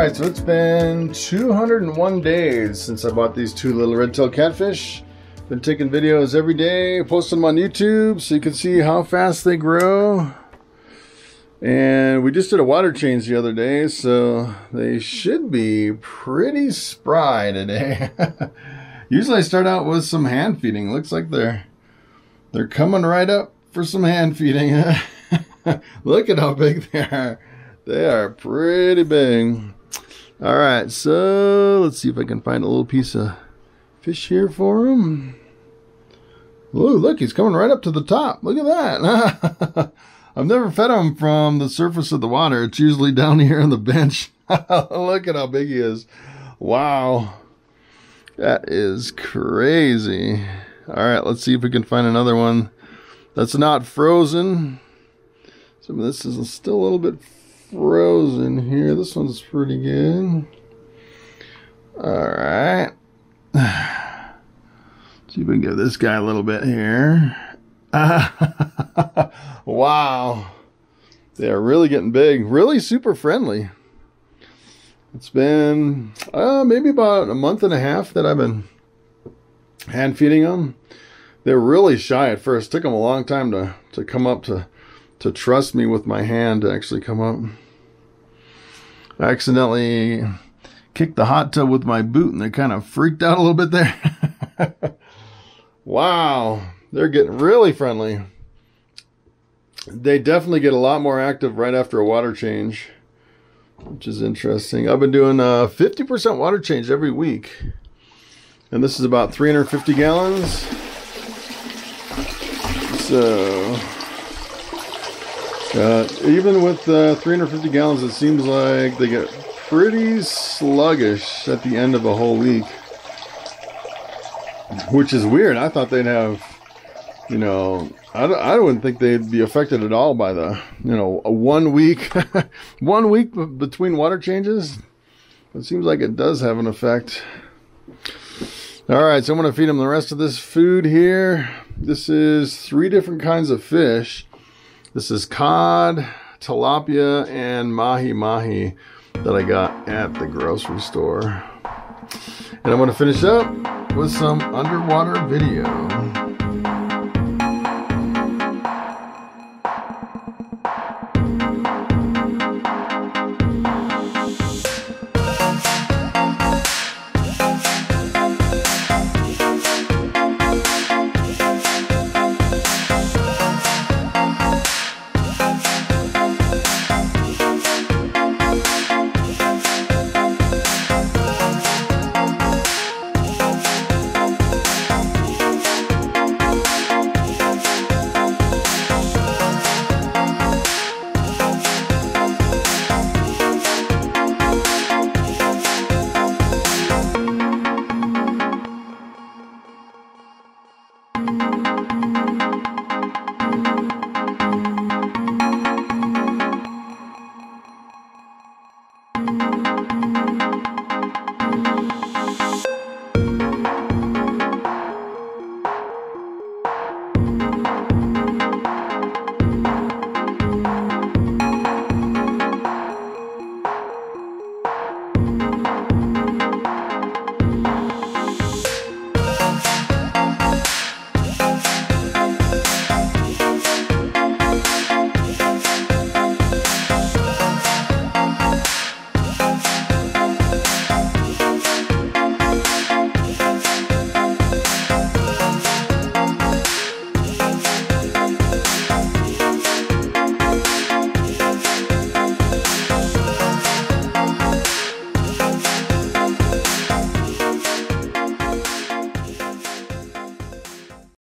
All right, so it's been 201 days since I bought these two little red-tailed catfish. Been taking videos every day, posting them on YouTube so you can see how fast they grow. And we just did a water change the other day, so they should be pretty spry today. Usually I start out with some hand feeding. Looks like they're they're coming right up for some hand feeding. Look at how big they are. They are pretty big. All right, so let's see if I can find a little piece of fish here for him. Oh, look, he's coming right up to the top. Look at that. I've never fed him from the surface of the water. It's usually down here on the bench. look at how big he is. Wow. That is crazy. All right, let's see if we can find another one that's not frozen. Some of this is still a little bit frozen here. This one's pretty good. All right. See if we can give this guy a little bit here. wow. They are really getting big. Really super friendly. It's been uh, maybe about a month and a half that I've been hand feeding them. They're really shy at first. Took them a long time to, to come up to, to trust me with my hand to actually come up. I accidentally kicked the hot tub with my boot and they kind of freaked out a little bit there. wow, they're getting really friendly. They definitely get a lot more active right after a water change, which is interesting. I've been doing uh, a 50% water change every week. And this is about 350 gallons. So, uh, even with uh, 350 gallons, it seems like they get pretty sluggish at the end of a whole week. Which is weird. I thought they'd have, you know, I, I wouldn't think they'd be affected at all by the, you know, one week, one week between water changes. It seems like it does have an effect. All right, so I'm going to feed them the rest of this food here. This is three different kinds of fish. This is cod, tilapia, and mahi mahi that I got at the grocery store. And I'm going to finish up with some underwater video. oh you.